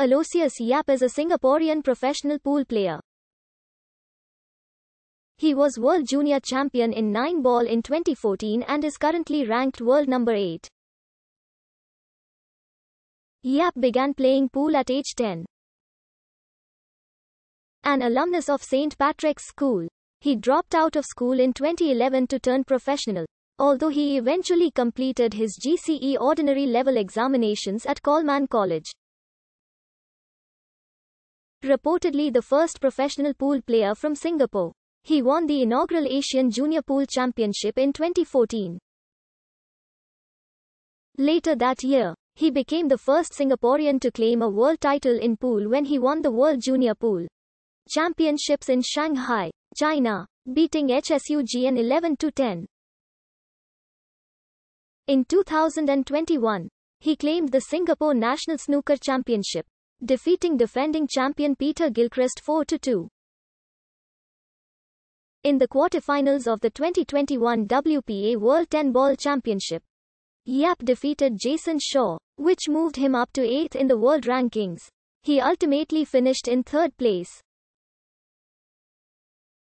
Aloysius Yapp is a Singaporean professional pool player. He was World Junior Champion in 9 ball in 2014 and is currently ranked world number 8. Yapp began playing pool at age 10. An alumnus of St. Patrick's School, he dropped out of school in 2011 to turn professional, although he eventually completed his GCE ordinary level examinations at Coleman College. Reportedly the first professional pool player from Singapore. He won the inaugural Asian Junior Pool Championship in 2014. Later that year, he became the first Singaporean to claim a world title in pool when he won the World Junior Pool Championships in Shanghai, China, beating HSUGN 11 to 10. In 2021, he claimed the Singapore National Snooker Championship, defeating defending champion Peter Gilchrist 4 to 2. In the quarterfinals of the 2021 WPA World 10 Ball Championship, Yapp defeated Jason Shaw, which moved him up to 8th in the world rankings. He ultimately finished in third place.